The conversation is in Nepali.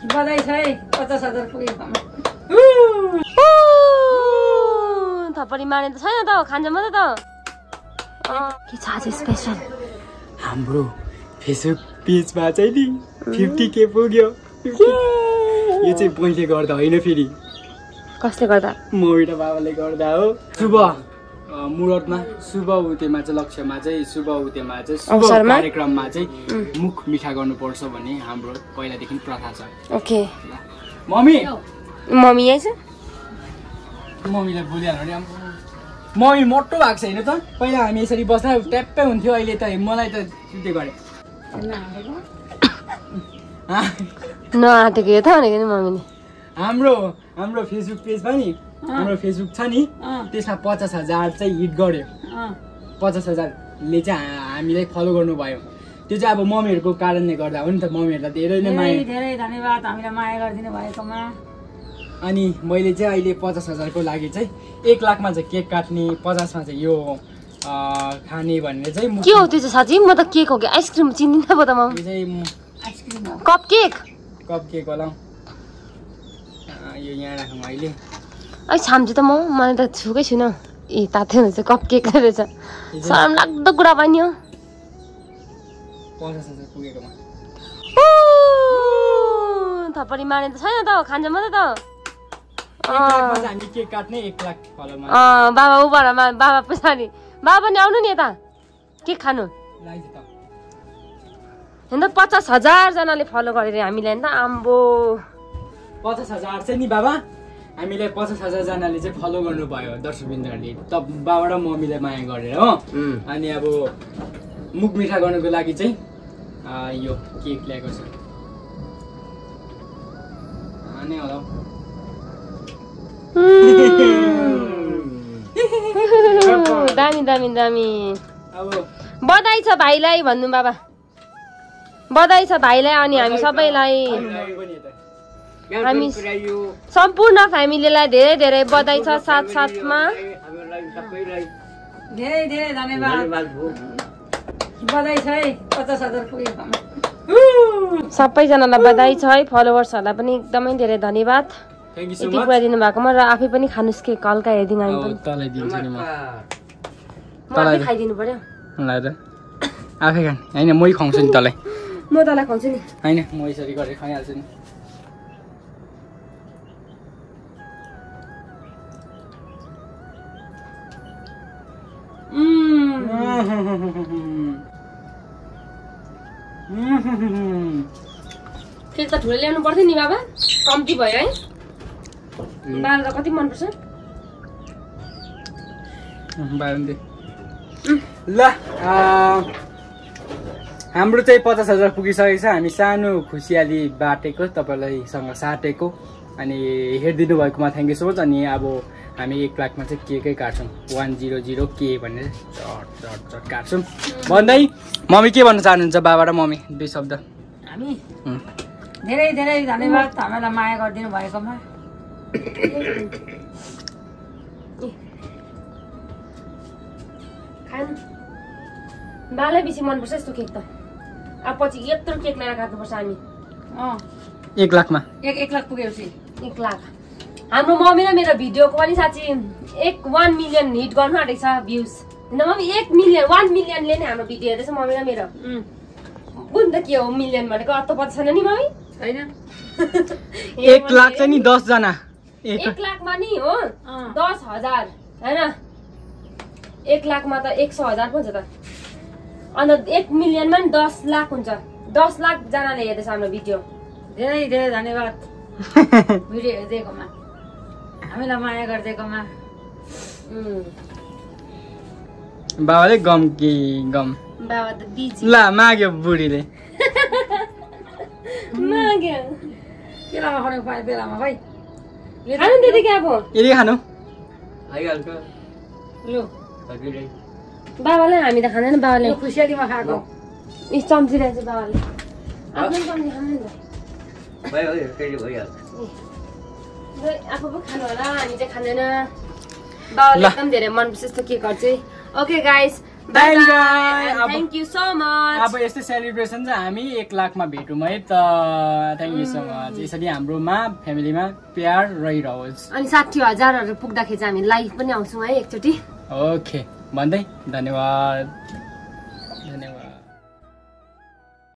बधाई छ है पचास हजार पुगेकोमा थप्पडी मार्ने त छैन त खान्छ मात्रै त। के छ आज स्पेसल हाम्रो फेसबुक पेजमा चाहिँ नि फिफ्टी के पुग्यो। यो चाहिँ मैले गर्दा होइन फेरि। कसले गर्दा? मम्मी र बाबाले गर्दा हो। शुभ। मुरतमा शुभ उतेमा चाहिँ लक्ष्यमा चाहिँ शुभ उतेमा चाहिँ शुभ? कार्यक्रममा चाहिँ मुख मिठा गर्नुपर्छ भन्ने हाम्रो पहिलादेखि प्रथा छ। ओके। मम्मी! मम्मी यही छ? मम्मीलाई बोलिहाल्नु नि मम्मी मोटो भएको छैन त। पहिला हामी यसरी बस्दा ट्याप्पै हुन्थ्यो अहिले त मलाई त त्यो गरेँ नआँटेको यो त भनेको नि मम्मीले। हाम्रो हाम्रो फेसबुक पेजमा नि हाम्रो फेसबुक छ नि। त्यसमा पचास हजार चाहिँ हिट गर्यो अँ, पचास हजारले चाहिँ हामीलाई फलो गर्नुभयो। त्यो चाहिँ अब मम्मीहरूको कारणले गर्दा हो नि त मम्मीहरूलाई धेरै नै माया। धेरै धन्यवाद हामीलाई माया गरिदिनु भएकोमा। अनि मैले चाहिँ अहिले पचास हजारको लागि चाहिँ एक लाखमा चाहिँ केक काट्ने पचासमा चाहिँ यो खाने भनेर चाहिँ म- के हो त्यो चाहिँ साँच्ची? म त केक हो कि? आइसक्रिम चिन्दिनँ पो त म। म कप केक? कप केक होला। ऐ छाम्छु त म मैले त छुकै छुइनँ ए तातो रहेछ कप केक रहेछ सरम लाग्दो कुरा पनि हो थप्पडी मार्ने त छैन त खान्छ मात्रै त बाबा उबाट बाबा पछाडि बाबा पनि आउनु नि यता के खानु हेर्नु त पचास हजारजनाले फलो गरेर हामीलाई नि त आम्बो पचास हजार चाहिँ नि बाबा? हामीलाई पचास हजारजनाले चाहिँ फलो गर्नुभयो दर्शकबिन्दुहरूले त बाबा र मम्मीलाई माया गरेर हो। अनि अब मुख मिठा गर्नुको लागि चाहिँ आ, यो केक ल्याएको छ। अनि होला। दामी दामी दामी। अब बधाई छ भाइलाई भन्नु बाबा। बधाई छ भाइलाई अनि हामी सबैलाई। हामी सम्पूर्ण फ्यामिलीलाई धेरै धेरै बधाई छ साथ साथमा। धेरै धेरै धन्यवाद। बधाई छ है पचास हजार पुगेकोमा सबैजनालाई बधाई छ है फलोवर्सहरूलाई पनि एकदमै धेरै धन्यवाद। थ्याङ्क यू सो यति मच पुऱ्याइदिनु भएकोमा र आफै पनि खानुहोस् के हल्का हेरिदिउँ हामी पनि। तँलाई दिन्छु नि म। म आफै खाइदिनु पर्यो। आफै खाने। होइन मै खुवाउँछु नि तँलाई। म तँलाई खुवाउँछु नि। होइन म यसरी गरेर खाइहाल्छु नि। केक त ठुलो ल्याउनु पर्थ्यो नि बाबा। कम्ती भयो है। बाबा त कति मनपर्छ? ल हाम्रो चाहिँ पचास हजार पुगिसकेको छ। हामी सानो खुसियाली बाटेको तपाईँलाईसँग साटेको अनि हेरिदिनु भएकोमा थ्याङ्क यू सो मच अनि अब हामी एक लाखमा चाहिँ केकै काट्छौँ? वान जिरो जिरो के भनेर चट चट चट काट्छौँ। भन्दै मम्मी के भन्न चाहनुहुन्छ? बाबा र मम्मी दुई शब्द। हामी. धेरै धेरै धन्यवाद हामीलाई माया गरिदिनु भएकोमा। बालाई बेसी मनपर्छ यस्तो केक त। अब पछि यत्रो केक ल्याएर काट्नुपर्छ हामी अँ एक लाखमा एक एक लाख पुगेपछि एक लाख हाम्रो मम्मी र मेरो भिडियोको पनि साँच्ची एक वान मिलियन हिट गर्नु आँटेको छ भ्युज होइन मम्मी एक मिलियन वान मिलियनले नै हाम्रो भिडियो हेर्दैछ मम्मी र मेरो कुन त के हो मिलियन भनेको अत्तो पत्तो छैन नि मम्मी छैन एक लाख चाहिँ नि दसजना एक लाखमा नि हो दस हजार होइन एक लाखमा त एक सौ हजार पो हुन्छ त अन्त एक मिलियनमा नि दस लाख हुन्छ। दस लाखजनाले हेर्दैछ हाम्रो भिडियो। धेरै धेरै धन्यवाद। भिडियो हेरिदिएकोमा हामीलाई माया गरिदिएकोमा बाबाले गम कि गम? बाबा त बिजी। ल माग्यो बुढीले। माग्यो। बेलामा खानु पाएँ बेलामा भाइ? यो खानु त्यति क्या अब। यदि खानु। लु। बाबालाई हामी त खाँदैन बाबाले। यो खुसियालीमा खाएको। यी चम्ची रहेछ बाबाले। आफ्नो पनि चम्ची खानु नि त। खै, आफू पो खानु होला हामी चाहिँ खाँदैन। बाबाले ल। एकदम धेरै मनपर्छ यस्तो केकहरू चाहिँ ओके गाइस Bye bye. अब- थ्याङ्क यू सो मच अब यस्तै सेलिब्रेसन चाहिँ हामी एक लाखमा भेटौँ है त थ्याङ्क यू सो मच यसरी हाम्रोमा फ्यामिलीमा प्यार रहिरहोस्। अनि साठी हजारहरू पुग्दाखेरि चाहिँ हामी लाइभ पनि आउँछौँ है एकचोटि। ओके। भन्दै धन्यवाद